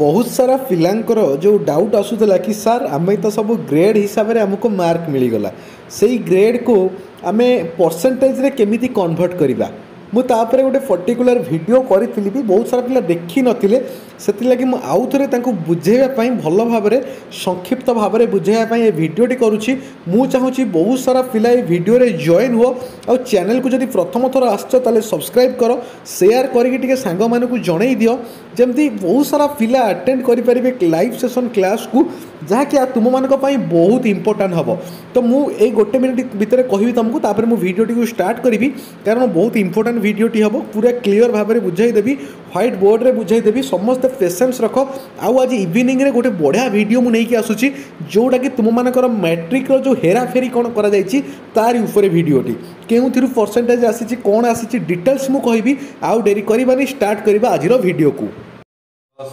ବହୁତ ସାରା ପିଲାଙ୍କର ଯେଉଁ ଡାଉଟ୍ ଆସୁଥିଲା କି ସାର୍ ଆମେ ତ ସବୁ ଗ୍ରେଡ଼୍ ହିସାବରେ ଆମକୁ ମାର୍କ ମିଳିଗଲା ସେଇ ଗ୍ରେଡ଼୍କୁ ଆମେ ପରସେଣ୍ଟେଜ୍ରେ କେମିତି କନଭର୍ଟ କରିବା ମୁଁ ତା'ପରେ ଗୋଟେ ପର୍ଟିକୁଲାର ଭିଡ଼ିଓ କରିଥିଲି ବି ବହୁତ ସାରା ପିଲା ଦେଖିନଥିଲେ ସେଥିଲାଗି ମୁଁ ଆଉ ଥରେ ତାଙ୍କୁ ବୁଝାଇବା ପାଇଁ ଭଲ ଭାବରେ ସଂକ୍ଷିପ୍ତ ଭାବରେ ବୁଝାଇବା ପାଇଁ ଏ ଭିଡ଼ିଓଟି କରୁଛି ମୁଁ ଚାହୁଁଛି ବହୁତ ସାରା ପିଲା ଏ ଭିଡ଼ିଓରେ ଜଏନ୍ ହୁଅ ଆଉ ଚ୍ୟାନେଲକୁ ଯଦି ପ୍ରଥମ ଥର ଆସିଛ ତାହେଲେ ସବସ୍କ୍ରାଇବ୍ କର ସେୟାର କରିକି ଟିକେ ସାଙ୍ଗମାନଙ୍କୁ ଜଣେଇ ଦିଅ ଯେମିତି ବହୁତ ସାରା ପିଲା ଆଟେଣ୍ଡ କରିପାରିବେ ଲାଇଭ୍ ସେସନ୍ କ୍ଲାସ୍କୁ ଯାହାକି ତୁମମାନଙ୍କ ପାଇଁ ବହୁତ ଇମ୍ପୋର୍ଟାଣ୍ଟ ହେବ ତ ମୁଁ ଏଇ ଗୋଟେ ମିନିଟ୍ ଭିତରେ କହିବି ତୁମକୁ ତାପରେ ମୁଁ ଭିଡ଼ିଓଟିକୁ ଷ୍ଟାର୍ଟ କରିବି କାରଣ ବହୁତ ଇମ୍ପୋର୍ଟାଣ୍ଟ ଭିଡ଼ିଓଟି ହେବ ପୁରା କ୍ଲିଅର୍ ଭାବରେ ବୁଝାଇଦେବି ହ୍ୱାଇଟ୍ ବୋର୍ଡ଼ରେ ବୁଝାଇଦେବି ସମସ୍ତେ ପେସେନ୍ସ ରଖ ଆଉ ଆଜି ଇଭିନିଂରେ ଗୋଟେ ବଢ଼ିଆ ଭିଡ଼ିଓ ମୁଁ ନେଇକି ଆସୁଛି ଯେଉଁଟାକି ତୁମମାନଙ୍କର ମ୍ୟାଟ୍ରିକ୍ର ଯେଉଁ ହେରାଫେରି କ'ଣ କରାଯାଇଛି ତାରି ଉପରେ ଭିଡ଼ିଓଟି କେଉଁଥିରୁ ପରସେଣ୍ଟେଜ୍ ଆସିଛି କ'ଣ ଆସିଛି ଡିଟେଲ୍ସ ମୁଁ କହିବି ଆଉ ଡେରି କରିବାନି ଷ୍ଟାର୍ଟ କରିବା ଆଜିର ଭିଡ଼ିଓକୁ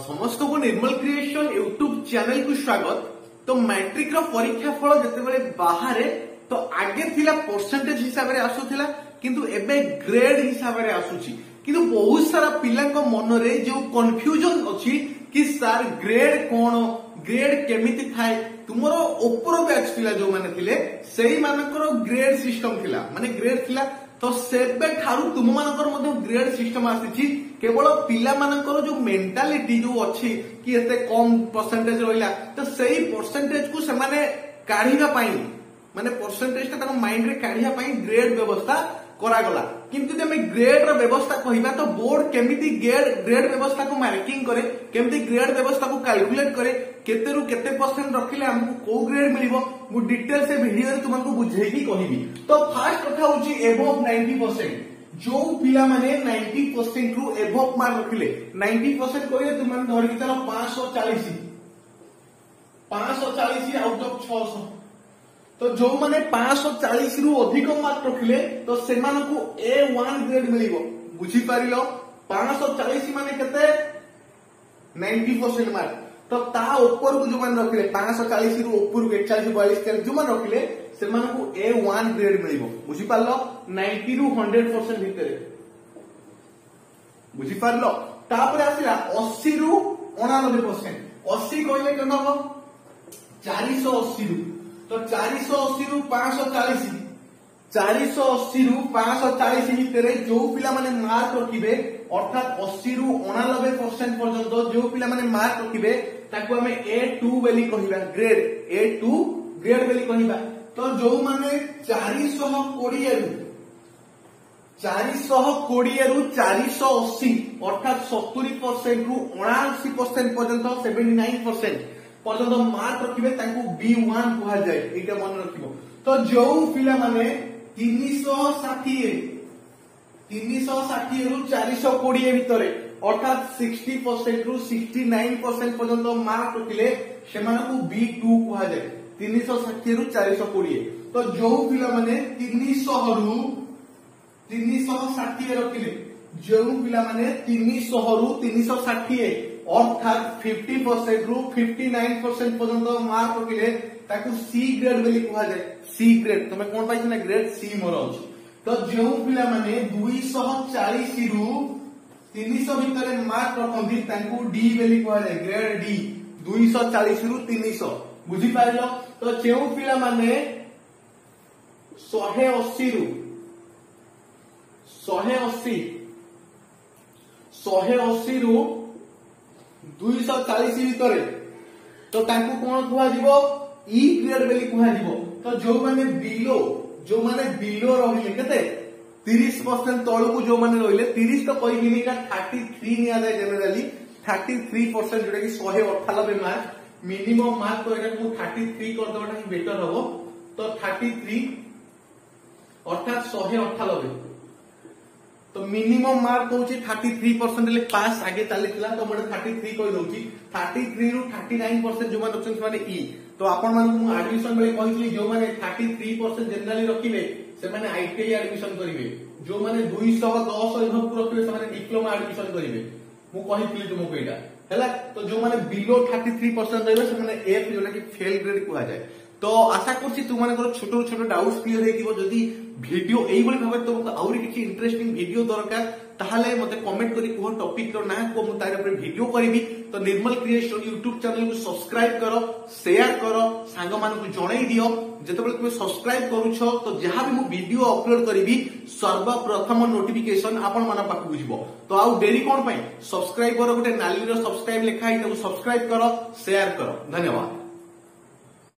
ସମସ୍ତଙ୍କୁ ନିର୍ମଲ କ୍ରିଏସନ ୟୁଟ୍ୟୁବ ଚ୍ୟାନେଲକୁ ସ୍ୱାଗତ ତ ମ୍ୟାଟ୍ରିକ୍ର ପରୀକ୍ଷା ଫଳ ଯେତେବେଳେ ବାହାରେ ତ ଆଗେ ଥିଲା ପରସେଣ୍ଟେଜ୍ ହିସାବରେ ଆସୁଥିଲା କିନ୍ତୁ ଏବେ ଗ୍ରେଡ୍ ହିସାବରେ ଆସୁଛି କିନ୍ତୁ ବହୁତ ସାରା ପିଲାଙ୍କ ମନରେ ଯୋଉ କନଫ୍ୟୁଜନ ଅଛି କି ସାର୍ ଗ୍ରେଡ୍ କଣ ଗ୍ରେଡ୍ କେମିତି ଥାଏ ତୁମର ଉପର ବ୍ୟାଚ୍ ପିଲା ଯୋଉମାନେ ଥିଲେ ସେଇମାନଙ୍କର ଗ୍ରେଡ୍ ସିଷ୍ଟମ ଥିଲା ମାନେ ଗ୍ରେଡ୍ ଥିଲା ତ ସେବେଠାରୁ ତୁମମାନଙ୍କର ମଧ୍ୟ ଗ୍ରେଡ୍ ସିଷ୍ଟମ ଆସିଛି କେବଳ ପିଲାମାନଙ୍କର ଯୋଉ ମେଣ୍ଟାଲିଟି ଯୋଉ ଅଛି କି ଏତେ କମ୍ ପରସେଣ୍ଟେଜ ରହିଲା ତ ସେଇ ପରସେଣ୍ଟେଜକୁ ସେମାନେ କାଢିବା ପାଇଁ ମାନେ ପରସେଣ୍ଟେଜଟା ତାଙ୍କ ମାଇଣ୍ଡରେ କାଢିବା ପାଇଁ ଗ୍ରେଡ୍ ବ୍ୟବସ୍ଥା କରାଗଲା କିନ୍ତୁ ଯଦି ଆମେ ଗ୍ରେଡର ବ୍ୟବସ୍ଥା କହିବା ତ ବୋର୍ଡ କେମିତି ଗ୍ରେଡ ବ୍ୟବସ୍ଥାକୁ ମାର୍କିଂ କରେ କେମିତି ଗ୍ରେଡ ବ୍ୟବସ୍ଥାକୁ କାଲକୁଲେଟ କରେ କେତେରୁ କେତେ ପରସେଣ୍ଟ ରଖିଲେ ଆମକୁ କୋଉ ଗ୍ରେଡ ମିଳିବ ମୁଁ ଡିଟେଲ ସେ ଭିଡିଓରେ ତୁମକୁ ବୁଝେଇକି କହିବି ତ ଫାର୍ଷ୍ଟ କଥା ହଉଛି ଏଭବ ନାଇଣ୍ଟି ପରସେଣ୍ଟ ଯୋଉ ପିଲାମାନେ ନାଇଣ୍ଟି ପରସେଣ୍ଟରୁ ଏଭବ ମାର୍କ ରଖିଲେ ନାଇଣ୍ଟି ପରସେଣ୍ଟ କହିଲେ ତୁମେ ଧରିକି ଚାଲ ପାଞ୍ଚଶହ ଚାଳିଶ ପାଞ୍ଚଶହ ଚାଳିଶ ଆଉଟ୍ ଅଫ୍ ଛଅଶହ ତ ଯୋଉମାନେ ପାଞ୍ଚଶହ ଚାଳିଶରୁ ଅଧିକ ମାର୍କ ରଖିଲେ ତ ସେମାନଙ୍କୁ ଏ ୱାନ୍ ଗ୍ରେଡ୍ ମିଳିବ ବୁଝିପାରିଲ ପାଞ୍ଚଶହ ଚାଳିଶ ମାନେ କେତେ ନାଇଣ୍ଟି ପରସେଣ୍ଟ ମାର୍କ ତ ତା ଉପରକୁ ଯୋଉମାନେ ରଖିଲେ ପାଞ୍ଚଶହ ଚାଳିଶରୁ ଉପରକୁ ଏକଚାଳିଶ ବୟାଳିଶ ଚାଳିଶ ଯୋଉମାନେ ରଖିଲେ ସେମାନଙ୍କୁ ଏ ୱାନ୍ ଗ୍ରେଡ୍ ମିଳିବ ବୁଝିପାରିଲ ନାଇଣ୍ଟିରୁ ହଣ୍ଡ୍ରେଡ ପରସେଣ୍ଟ ଭିତରେ ବୁଝିପାରିଲ ତାପରେ ଆସିଲା ଅଶୀରୁ ଅଣାନବେ ପରସେଣ୍ଟ ଅଶୀ କହିଲେ କେତେ ହବ ଚାରିଶହ ଅଶୀରୁ તો ચારીસો અશી રુ પાંચશો ચાલીଶ ଚାରିଶହ ଅଶୀରୁ ପାଞ୍ଚଶହ ଚାଳିଶ ଭିତରେ ଯୋଉ ପିଲାମାନେ ମାର୍କ ରଖିବେ ଅର୍ଥାତ୍ ଅଶୀରୁ ଅଣାନବେ ପରସେଣ୍ଟ ପର୍ଯ୍ୟନ୍ତ ଯୋଉ ପିଲାମାନେ ମାର୍କ ରଖିବେ ତାକୁ ଆମେ ଏ ଟୁ ବୋଲି କହିବା ଗ୍ରେଡ ଏ ଟୁ ଗ୍ରେଡ ବୋଲି କହିବା ତ ଯୋଉମାନେ ଚାରିଶହ କୋଡିଏରୁ ଚାରିଶହ କୋଡିଏରୁ ଚାରିଶହ ଅଶୀ ଅର୍ଥାତ୍ ସତୁରି ପରସେଣ୍ଟରୁ ଅଣାଅଶୀ ପରସେଣ୍ଟ ପର୍ଯ୍ୟନ୍ତ ସେଭେଣ୍ଟି ନାଇନ୍ ପରସେଣ୍ଟ পর্যন্ত মার্ক রখিবে তাকে বি ওয়ান যায় এটা মনে রাখব তো যে পিলা মানে তিনশহ ষাঠিয়ে তিনশহ রু চারিশ ভিতরে অর্থাৎ সিক্সটি রু সিক্সটি পর্যন্ত মার্ক রখিলে সেমানকু বি টু কুহযায়ে তিনশ ষাঠিয়ে রু চারিশ তো যে পিলা মানে রু রখিলে जो पे तीन शह रु तीन शाठी अर्थात फिफ्टी परसेंट रु फिफ्टी नाइन परसेंट पर्यत मार्क रखिले सी ग्रेड बोली कहुए सी ग्रेड तुम कौन पाई ना ग्रेड सी मोर अच्छे तो जो पे दुईश चालीस रु तीन शितर मार्क रखती कह जाए ग्रेड डी दुईश चालीस रु तीन शह बुझीपाल तो जो पे शहे अशी रु शहे अशी ଶହେ ଅଶୀରୁ ଦୁଇଶହ ଚାଳିଶ ଭିତରେ ତ ତାଙ୍କୁ କଣ କୁହାଯିବ ଇ ପିରିୟଡ ବୋଲି କୁହାଯିବ ତ ଯୋଉମାନେ ବିଲୋ ଯୋଉମାନେ ବିଲୋ ରହିଲେ କେତେ ତିରିଶ ପରସେଣ୍ଟ ତଳକୁ ଯୋଉମାନେ ରହିଲେ ତିରିଶ ତ କହିବିନି ନା ଥାର୍ଟି ଥ୍ରୀ ନିଆଯାଏ ଜେନେରାଲି ଥାର୍ଟି ଥ୍ରୀ ପରସେଣ୍ଟ ଯୋଉଟାକି ଶହେ ଅଠାନବେ ମାର୍କ ମିନିମମ୍ ମାର୍କ ତ ଏଟାକୁ ଥାର୍ଟି ଥ୍ରୀ କରିଦେବାଟା ହିଁ ବେଟର ହବ ତ ଥାର୍ଟି ଥ୍ରୀ ଅର୍ଥାତ୍ ଶହେ ଅଠାନବେ তো মিনিমম মার্ক হচ্ছে থার্টি থ্রি পরসেন্ট হলে পাস আগে চালিয়েছিল তো মু থার্টি থ্রি কইদি থার্টি থ্রি রু থার্টি নাইন পরসেন্ট যে অনেক সে ই তো আপন মানুষ আডমিশন বেড়ে কিন্তু যে থার্টি থ্রি পরসেন্ট জেনারেলি রখিবে সে আইটিআই আডমিশন করবে যে দুইশহ দশ এভবু রখিবে সে ডিপ্লোমা আডমিশন করবে মু কহিলি তোমাকে এটা ହେଲା ତ ଯୋଉମାନେ ବିଲୋ ଥାର୍ଟି ଥ୍ରୀ ପରସେଣ୍ଟ ରହିବେ ସେମାନେ ଏଫ୍ ଯୋଉଟାକି ଫେଲ୍ ଗ୍ରେଡ୍ କୁହାଯାଏ তো আশা করছি তোমাদের ছোট ছোট ডাউটস ক্লিয়ার হয়ে যদি ভিডিও এইভাবে ভাবে তোমাকে আহরি কিছু ইন্টারেস্টিং ভিডিও দরকার তাহলে মতো কমেন্ট করে কুহ টপিকর না কুহ মু তার উপরে ভিডিও করবি তো নির্মল ক্রিয়েশন ইউট্যুব চ্যানেল কু সবসক্রাইব কর সেয়ার কর সাঙ্গ মানুষ জনাই দিও যেতবে তুমি সবসক্রাইব করুছ তো যা বি মু ভিডিও অপলোড করিবি সর্বপ্রথম নোটিফিকেশন আপন মান পাখু যাব তো আউ ডেরি কোন পাই সবসক্রাইব কর গোটে নালির সবসক্রাইব লেখা হই তাকু সবসক্রাইব কর সেয়ার কর ধন্যবাদ